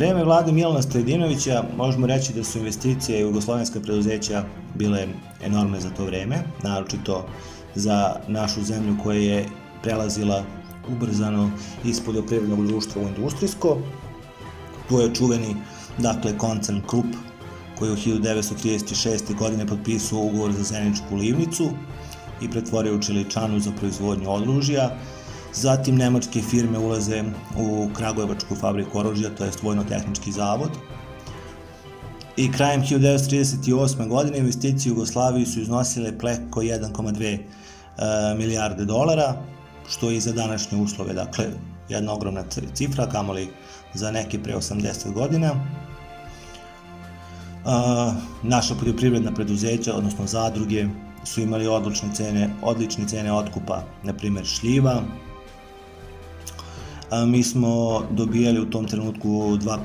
vreme vlade Milana Sredinovića možemo reći da su investicije jugoslovenska preduzeća bile enormne za to vreme, naročito za našu zemlju koja je prelazila ubrzano iz poljoprivrednog društva u industrijsko. To je čuveni dakle, koncern Krupp koji u 1936. godine potpisao ugovor za Zeničku livnicu i pretvorio u Čeličanu za proizvodnju oružja, Zatim nemačke firme ulaze u Kragujevačku fabriku oružja, to je Vojno-tehnički zavod. I krajem 1938. godine investicije u Jugoslaviji su iznosile preko 1,2 e, milijarde dolara, što je i za današnje uslove, dakle, jedna ogromna cifra, kamoli za neke pre 80 godina. Uh, naša poljoprivredna preduzeća, odnosno zadruge, su imali odlične cene, odlične cene otkupa, na primer šljiva, mi smo dobijali u tom trenutku dva